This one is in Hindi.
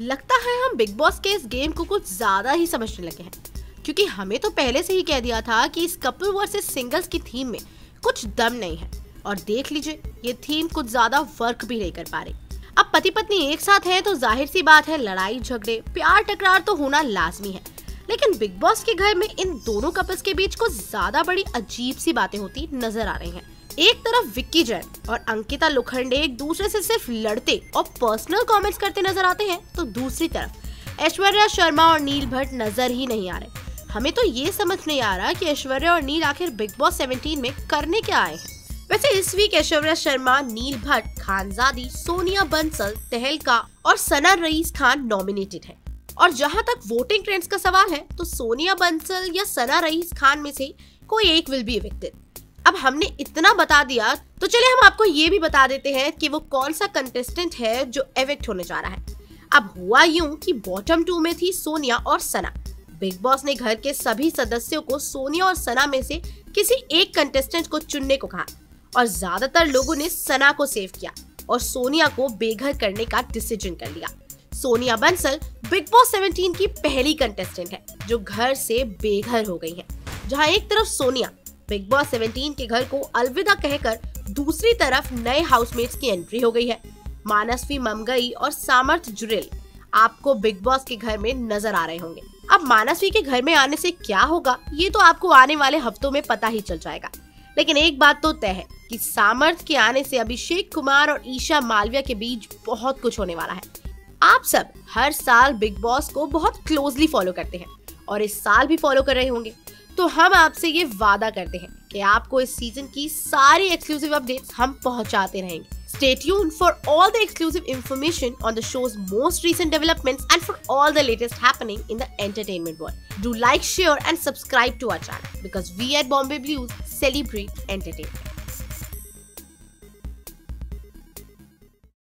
लगता है हम बिग बॉस के इस गेम को कुछ ज़्यादा ही समझने लगे हैं। क्योंकि हमें तो पहले से ही कह दिया था कि इस कपल वर्सेस सिंगल्स की थीम में कुछ दम नहीं है। और देख लीजिए, ये थीम कुछ ज़्यादा वर्क भी नहीं कर पा रही। अब पति पत्नी एक साथ हैं तो ज़ाहिर सी बात है, लड़ाई झगड़े, प्यार टकरार तो होना लाजमी है। लेकिन बिग बॉस के घर में इन दोनों कपल्स के बीच कुछ ज़्यादा बड़ी अजीब सी बातें होती नज़र आ रही हैं। एक तरफ़ विक्की जैन और अंकिता लोखंडे एक दूसरे से सिर्फ़ लड़ते और पर्सनल कमेंट्स करते नज़र आते हैं तो दूसरी तरफ़ ऐश्वर्या शर्मा और नील भट्ट नज़र ही नहीं आ रहे। हमें तो ये समझ नहीं आ रहा कि ऐश्वर्या और नील आखिर बिग बॉस 17 में करने क्या आए हैं। वैसे इस वीक ऐश्वर्या शर्मा, नील भट्ट, खानजादी, सोनिया बंसल, तहलका और सना रईस खान नॉमिनेटेड है। और जहाँ तक वोटिंग ट्रेंड्स का सवाल है तो सोनिया बंसल या सना रईस खान में से कोई एक विल बी इविक्टेड अब हमने इतना बता दिया तो चलिए हम आपको ये भी बता देते हैं कि वो कौन सा कंटेस्टेंट है जो एविक्ट होने जा रहा है। अब हुआ यूँ कि बॉटम टू में थी सोनिया और सना। बिग बॉस ने घर के सभी सदस्यों को सोनिया और सना में से किसी एक कंटेस्टेंट को चुनने को कहा और ज़्यादातर लोगों ने सना को सेव किया और सोनिया को बेघर करने का डिसीज़न कर लिया। सोनिया बंसल बिग बॉस 17 की पहली कंटेस्टेंट है, जो घर से बेघर हो गई है, जहाँ एक तरफ़ सोनिया बिग बॉस 17 के घर को अलविदा कहकर दूसरी तरफ़ नए हाउसमेट्स की एंट्री हो गई है। मानसवी, ममगई और सामर्थ जुरेल आपको बिग बॉस के घर में नज़र आ रहे होंगे। अब मानसवी के घर में आने से क्या होगा, ये तो आपको आने वाले हफ्तों में पता ही चल जाएगा। लेकिन एक बात तो तय है कि सामर्थ के आने से अभिषेक कुमार और ईशा मालविया के बीच बहुत कुछ होने वाला है। आप सब हर साल बिग बॉस को बहुत क्लोजली फॉलो करते हैं और इस साल भी फॉलो कर रहे होंगे। तो हम आपसे ये वादा करते हैं कि आपको इस सीज़न की सारी एक्सक्लूसिव अपडेट्स हम पहुंचाते रहेंगे Stay tuned for all the exclusive information on the show's most recent developments and for all the latest happening in the entertainment world. Do like, share and subscribe to our channel because we at Bombay Blues celebrate entertainment.